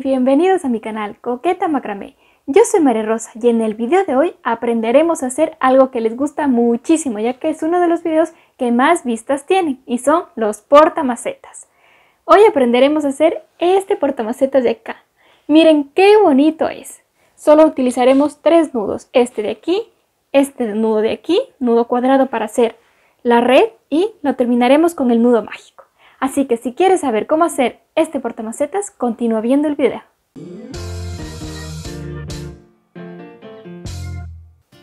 bienvenidos a mi canal Coqueta Macramé. Yo soy María Rosa y en el video de hoy aprenderemos a hacer algo que les gusta muchísimo ya que es uno de los videos que más vistas tienen y son los portamacetas. Hoy aprenderemos a hacer este portamacetas de acá. Miren qué bonito es. Solo utilizaremos tres nudos, este de aquí, este nudo de aquí, nudo cuadrado para hacer la red y lo terminaremos con el nudo mágico. Así que si quieres saber cómo hacer este portamacetas, continúa viendo el video.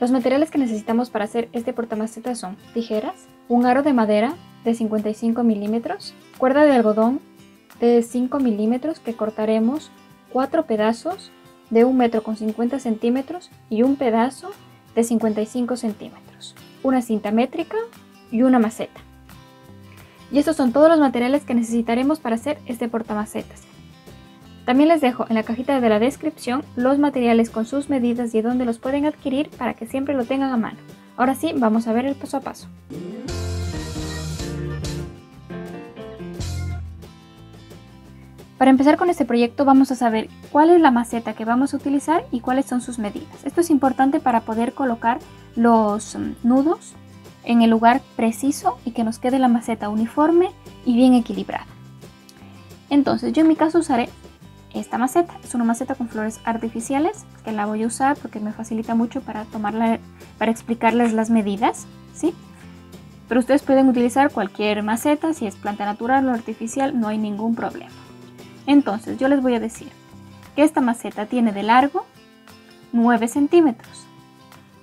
Los materiales que necesitamos para hacer este portamacetas son tijeras, un aro de madera de 55 milímetros, cuerda de algodón de 5 milímetros que cortaremos cuatro pedazos de 1 metro con 50 centímetros y un pedazo de 55 centímetros, una cinta métrica y una maceta. Y estos son todos los materiales que necesitaremos para hacer este portamacetas. También les dejo en la cajita de la descripción los materiales con sus medidas y dónde los pueden adquirir para que siempre lo tengan a mano. Ahora sí, vamos a ver el paso a paso. Para empezar con este proyecto vamos a saber cuál es la maceta que vamos a utilizar y cuáles son sus medidas. Esto es importante para poder colocar los mm, nudos en el lugar preciso y que nos quede la maceta uniforme y bien equilibrada. Entonces yo en mi caso usaré esta maceta, es una maceta con flores artificiales que la voy a usar porque me facilita mucho para tomarla, para explicarles las medidas, ¿sí? Pero ustedes pueden utilizar cualquier maceta, si es planta natural o artificial, no hay ningún problema. Entonces yo les voy a decir que esta maceta tiene de largo 9 centímetros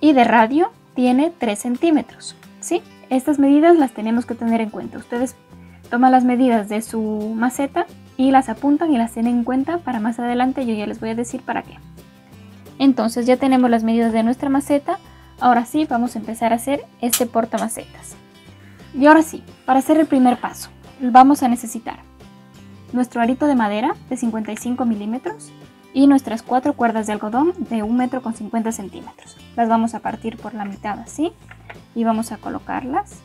y de radio tiene 3 centímetros. ¿Sí? Estas medidas las tenemos que tener en cuenta. Ustedes toman las medidas de su maceta y las apuntan y las tienen en cuenta para más adelante yo ya les voy a decir para qué. Entonces ya tenemos las medidas de nuestra maceta, ahora sí vamos a empezar a hacer este portamacetas. Y ahora sí, para hacer el primer paso, vamos a necesitar nuestro arito de madera de 55 milímetros y nuestras cuatro cuerdas de algodón de 1 metro con 50 centímetros. Las vamos a partir por la mitad así y vamos a colocarlas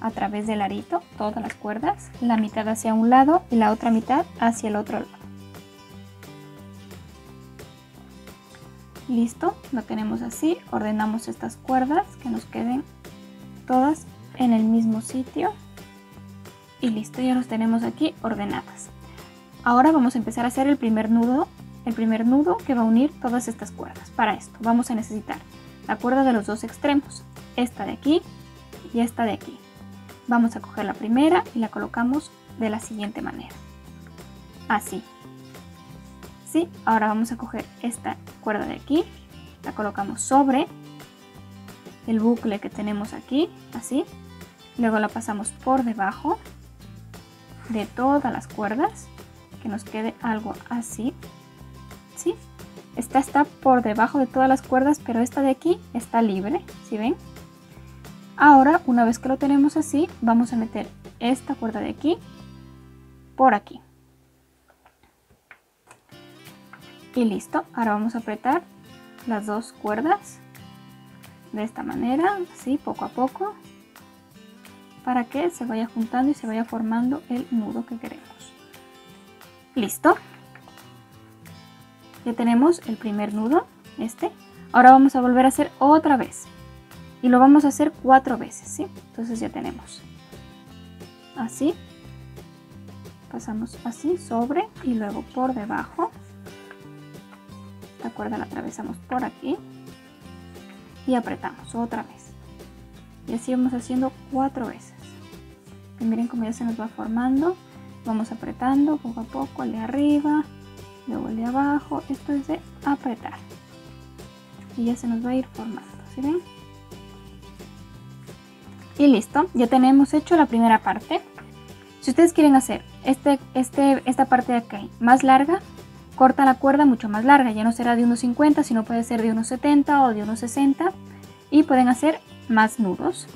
a través del arito, todas las cuerdas, la mitad hacia un lado y la otra mitad hacia el otro lado. Listo, lo tenemos así, ordenamos estas cuerdas que nos queden todas en el mismo sitio y listo, ya los tenemos aquí ordenadas. Ahora vamos a empezar a hacer el primer nudo, el primer nudo que va a unir todas estas cuerdas. Para esto vamos a necesitar la cuerda de los dos extremos, esta de aquí y esta de aquí. Vamos a coger la primera y la colocamos de la siguiente manera. Así. ¿Sí? Ahora vamos a coger esta cuerda de aquí, la colocamos sobre el bucle que tenemos aquí, así. Luego la pasamos por debajo de todas las cuerdas, que nos quede algo así. ¿Sí? Esta está por debajo de todas las cuerdas, pero esta de aquí está libre, ¿sí ven? Ahora, una vez que lo tenemos así, vamos a meter esta cuerda de aquí por aquí. Y listo. Ahora vamos a apretar las dos cuerdas de esta manera, así poco a poco, para que se vaya juntando y se vaya formando el nudo que queremos. Listo. Ya tenemos el primer nudo, este. Ahora vamos a volver a hacer otra vez y lo vamos a hacer cuatro veces, ¿sí? Entonces ya tenemos así, pasamos así sobre y luego por debajo, la cuerda la atravesamos por aquí y apretamos otra vez. Y así vamos haciendo cuatro veces. Miren cómo ya se nos va formando. Vamos apretando poco a poco el de arriba, luego el de abajo. Esto es de apretar. Y ya se nos va a ir formando, ¿sí ven? Y listo, ya tenemos hecho la primera parte. Si ustedes quieren hacer este, este, esta parte de aquí más larga, corta la cuerda mucho más larga. Ya no será de unos 50, sino puede ser de unos 70 o de unos 60. Y pueden hacer más nudos.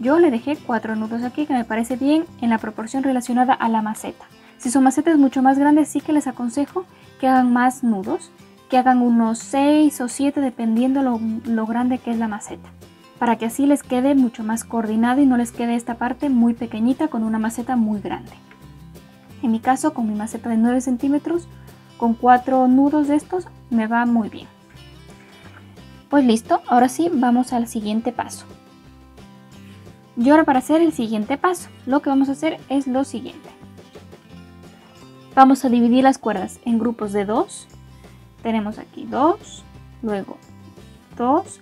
Yo le dejé cuatro nudos aquí que me parece bien en la proporción relacionada a la maceta. Si su maceta es mucho más grande, sí que les aconsejo que hagan más nudos, que hagan unos 6 o 7 dependiendo lo grande que es la maceta para que así les quede mucho más coordinado y no les quede esta parte muy pequeñita con una maceta muy grande. En mi caso, con mi maceta de 9 centímetros, con cuatro nudos de estos me va muy bien. Pues listo, ahora sí vamos al siguiente paso. Y ahora para hacer el siguiente paso, lo que vamos a hacer es lo siguiente. Vamos a dividir las cuerdas en grupos de dos. Tenemos aquí dos, luego dos,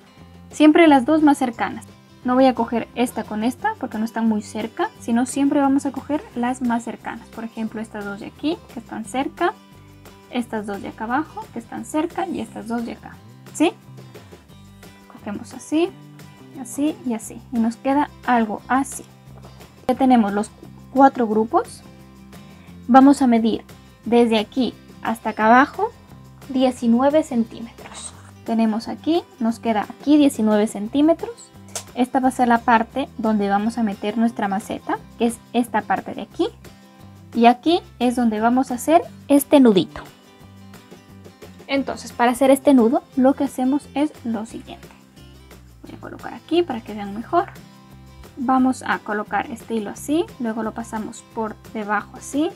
siempre las dos más cercanas. No voy a coger esta con esta porque no están muy cerca, sino siempre vamos a coger las más cercanas. Por ejemplo, estas dos de aquí que están cerca, estas dos de acá abajo que están cerca y estas dos de acá. ¿Sí? Cogemos así, así y así. Y nos queda algo así. Ya tenemos los cuatro grupos. Vamos a medir desde aquí hasta acá abajo 19 centímetros. Tenemos aquí, nos queda aquí 19 centímetros esta va a ser la parte donde vamos a meter nuestra maceta, que es esta parte de aquí. Y aquí es donde vamos a hacer este nudito. Entonces, para hacer este nudo, lo que hacemos es lo siguiente. Voy a colocar aquí para que vean mejor. Vamos a colocar este hilo así, luego lo pasamos por debajo así,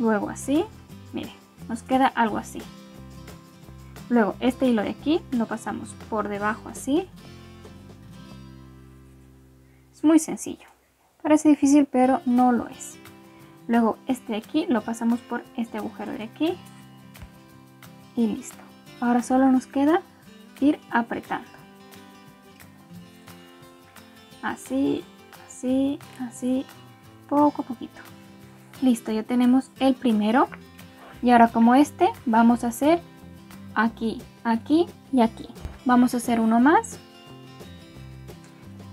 luego así. Mire, nos queda algo así. Luego este hilo de aquí lo pasamos por debajo así, muy sencillo. Parece difícil, pero no lo es. Luego este de aquí lo pasamos por este agujero de aquí. Y listo. Ahora solo nos queda ir apretando. Así, así, así, poco a poquito. Listo, ya tenemos el primero. Y ahora como este, vamos a hacer aquí, aquí y aquí. Vamos a hacer uno más.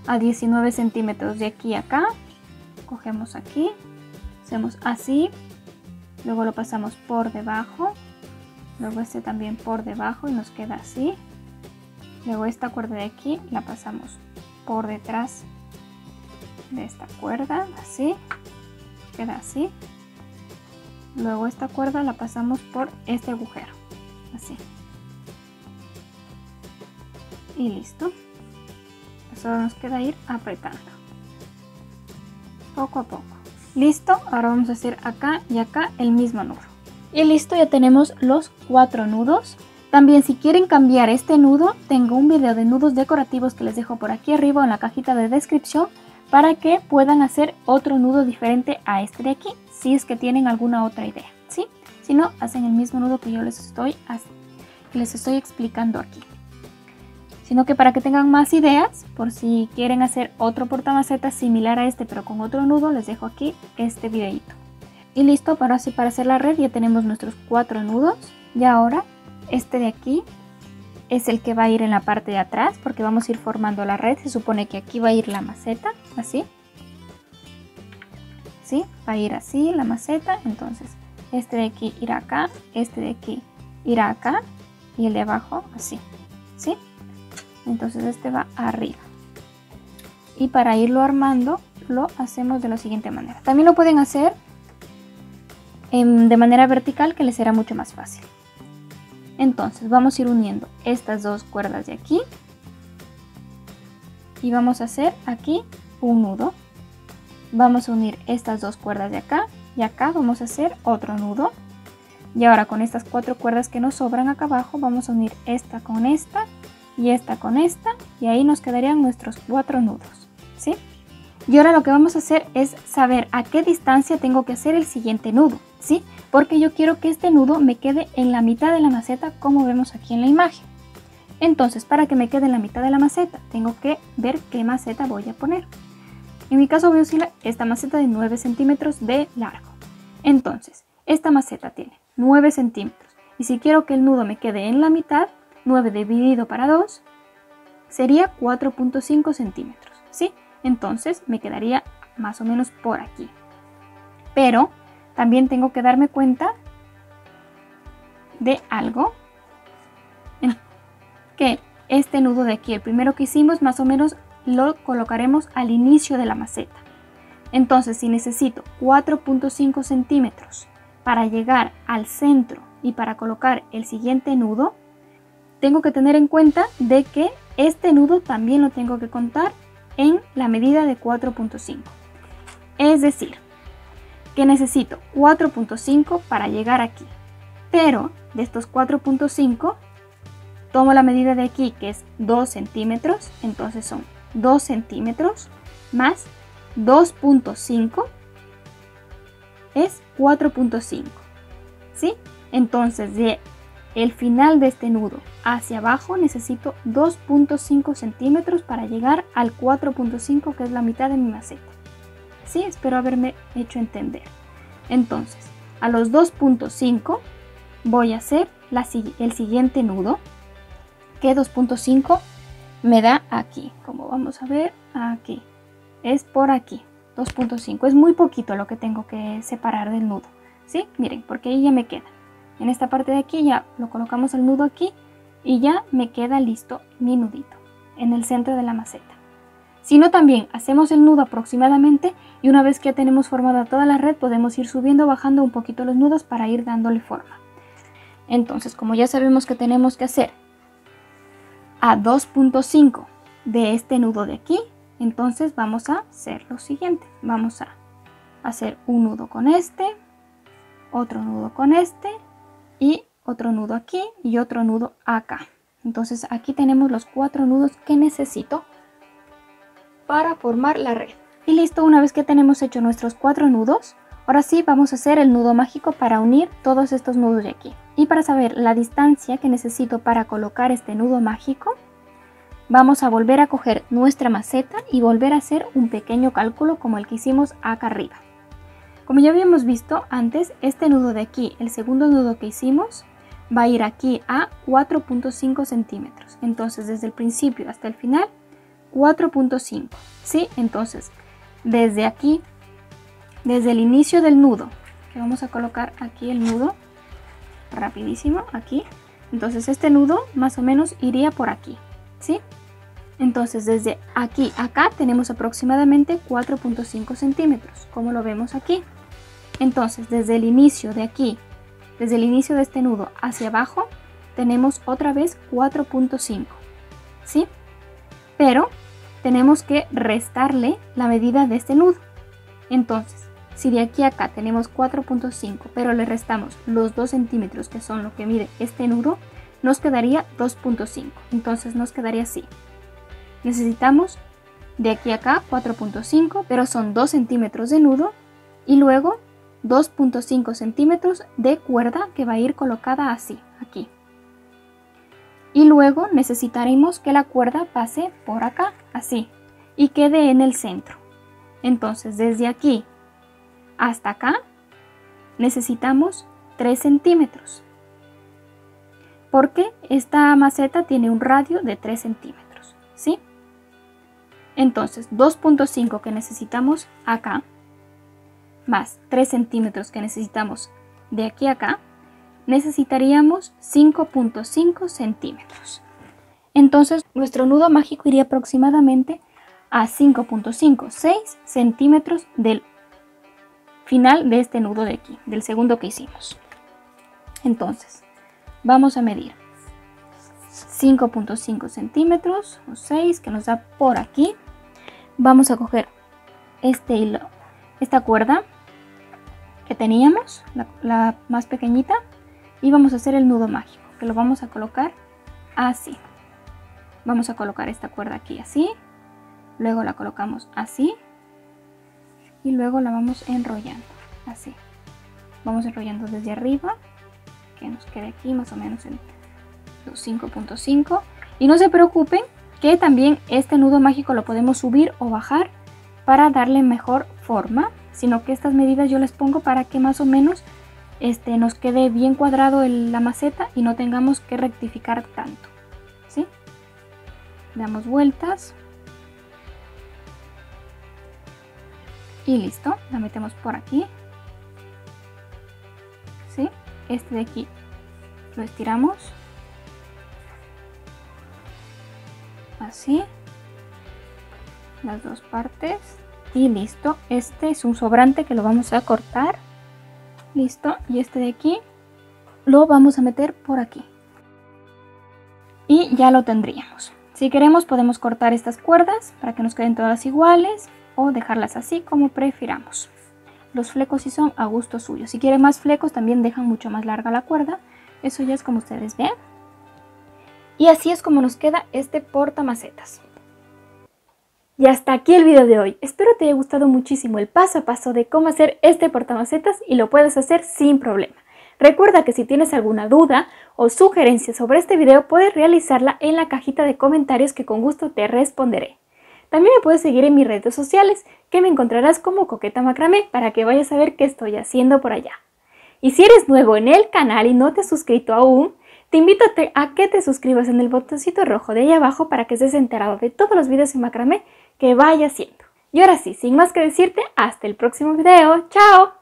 A 19 centímetros de aquí a acá. Cogemos aquí. Hacemos así. Luego lo pasamos por debajo. Luego este también por debajo y nos queda así. Luego esta cuerda de aquí la pasamos por detrás de esta cuerda así. Queda así. Luego esta cuerda la pasamos por este agujero así. Y listo. Solo nos queda ir apretando. Poco a poco. Listo ahora vamos a hacer acá y acá el mismo nudo. Y listo ya tenemos los cuatro nudos. También si quieren cambiar este nudo tengo un video de nudos decorativos que les dejo por aquí arriba en la cajita de descripción para que puedan hacer otro nudo diferente a este de aquí si es que tienen alguna otra idea. Si no hacen el mismo nudo que yo les estoy, les estoy explicando aquí sino que para que tengan más ideas, por si quieren hacer otro portamaceta similar a este pero con otro nudo, les dejo aquí este videito. Y listo, para, así, para hacer la red ya tenemos nuestros cuatro nudos. Y ahora este de aquí es el que va a ir en la parte de atrás porque vamos a ir formando la red. Se supone que aquí va a ir la maceta, así. ¿Sí? Va a ir así la maceta. Entonces este de aquí irá acá, este de aquí irá acá y el de abajo así. ¿Sí? entonces este va arriba y para irlo armando lo hacemos de la siguiente manera también lo pueden hacer de manera vertical que les será mucho más fácil entonces vamos a ir uniendo estas dos cuerdas de aquí y vamos a hacer aquí un nudo vamos a unir estas dos cuerdas de acá y acá vamos a hacer otro nudo y ahora con estas cuatro cuerdas que nos sobran acá abajo vamos a unir esta con esta y esta con esta y ahí nos quedarían nuestros cuatro nudos, ¿sí? Y ahora lo que vamos a hacer es saber a qué distancia tengo que hacer el siguiente nudo, ¿sí? Porque yo quiero que este nudo me quede en la mitad de la maceta como vemos aquí en la imagen. Entonces, para que me quede en la mitad de la maceta, tengo que ver qué maceta voy a poner. En mi caso voy a usar esta maceta de 9 centímetros de largo. Entonces, esta maceta tiene 9 centímetros. Y si quiero que el nudo me quede en la mitad, 9 dividido para 2 sería 4.5 centímetros, ¿sí? Entonces me quedaría más o menos por aquí. Pero también tengo que darme cuenta de algo que este nudo de aquí, el primero que hicimos, más o menos lo colocaremos al inicio de la maceta. Entonces, si necesito 4.5 centímetros para llegar al centro y para colocar el siguiente nudo, tengo que tener en cuenta de que este nudo también lo tengo que contar en la medida de 4.5. Es decir, que necesito 4.5 para llegar aquí. Pero de estos 4.5, tomo la medida de aquí que es 2 centímetros, entonces son 2 centímetros más 2.5 es 4.5. ¿Sí? Entonces de el final de este nudo hacia abajo necesito 2.5 centímetros para llegar al 4.5 que es la mitad de mi maceta. Sí, espero haberme hecho entender. Entonces, a los 2.5 voy a hacer el siguiente nudo que 2.5 me da aquí, como vamos a ver aquí, es por aquí, 2.5, es muy poquito lo que tengo que separar del nudo, ¿sí? Miren, porque ahí ya me queda. En esta parte de aquí ya lo colocamos el nudo aquí y ya me queda listo mi nudito en el centro de la maceta. Si no, también hacemos el nudo aproximadamente y una vez que ya tenemos formada toda la red podemos ir subiendo bajando un poquito los nudos para ir dándole forma. Entonces, como ya sabemos que tenemos que hacer a 2.5 de este nudo de aquí, entonces vamos a hacer lo siguiente. Vamos a hacer un nudo con este, otro nudo con este y otro nudo aquí y otro nudo acá. Entonces aquí tenemos los cuatro nudos que necesito para formar la red. Y listo, una vez que tenemos hecho nuestros cuatro nudos, ahora sí vamos a hacer el nudo mágico para unir todos estos nudos de aquí. Y para saber la distancia que necesito para colocar este nudo mágico, vamos a volver a coger nuestra maceta y volver a hacer un pequeño cálculo como el que hicimos acá arriba. Como ya habíamos visto antes, este nudo de aquí, el segundo nudo que hicimos, va a ir aquí a 4.5 centímetros. Entonces desde el principio hasta el final, 4.5. ¿Sí? Entonces, desde aquí, desde el inicio del nudo, que vamos a colocar aquí el nudo, rapidísimo aquí. Entonces este nudo más o menos iría por aquí, ¿sí? Entonces desde aquí a acá tenemos aproximadamente 4.5 centímetros, como lo vemos aquí. Entonces desde el inicio de aquí, desde el inicio de este nudo hacia abajo, tenemos otra vez 4.5, ¿sí? Pero tenemos que restarle la medida de este nudo. Entonces, si de aquí a acá tenemos 4.5, pero le restamos los 2 centímetros que son lo que mide este nudo, nos quedaría 2.5. Entonces nos quedaría así. Necesitamos de aquí a acá 4.5, pero son 2 centímetros de nudo y luego 2.5 centímetros de cuerda que va a ir colocada así, aquí. Y luego necesitaremos que la cuerda pase por acá, así, y quede en el centro. Entonces desde aquí hasta acá necesitamos 3 centímetros. Porque esta maceta tiene un radio de 3 centímetros. ¿Sí? Entonces 2.5 que necesitamos acá más 3 centímetros que necesitamos de aquí a acá, necesitaríamos 5.5 centímetros. Entonces nuestro nudo mágico iría aproximadamente a 5.5, 6 centímetros del final de este nudo de aquí, del segundo que hicimos. Entonces, vamos a medir 5.5 centímetros o 6 que nos da por aquí. Vamos a coger este hilo, esta cuerda que teníamos, la, más pequeñita, y vamos a hacer el nudo mágico, que lo vamos a colocar así. Vamos a colocar esta cuerda aquí así, luego la colocamos así y luego la vamos enrollando así vamos enrollando desde arriba que nos quede aquí más o menos en los 5.5 y no se preocupen que también este nudo mágico lo podemos subir o bajar para darle mejor forma sino que estas medidas yo les pongo para que más o menos este, nos quede bien cuadrado la maceta y no tengamos que rectificar tanto ¿sí? damos vueltas y listo la metemos por aquí ¿sí? este de aquí lo estiramos así las dos partes y listo este es un sobrante que lo vamos a cortar listo y este de aquí lo vamos a meter por aquí y ya lo tendríamos si queremos podemos cortar estas cuerdas para que nos queden todas iguales o dejarlas así como prefiramos. los flecos sí son a gusto suyo. Si quieren más flecos también dejan mucho más larga la cuerda. Eso ya es como ustedes vean. Y así es como nos queda este portamacetas. Y hasta aquí el video de hoy. Espero te haya gustado muchísimo el paso a paso de cómo hacer este portamacetas y lo puedes hacer sin problema. Recuerda que si tienes alguna duda o sugerencia sobre este video puedes realizarla en la cajita de comentarios que con gusto te responderé. También me puedes seguir en mis redes sociales que me encontrarás como Coqueta Macramé para que vayas a ver qué estoy haciendo por allá. Y si eres nuevo en el canal y no te has suscrito aún, te invito a que te suscribas en el botoncito rojo de ahí abajo para que estés enterado de todos los videos en macramé que vaya haciendo. Y ahora sí, sin más que decirte, hasta el próximo video. ¡Chao!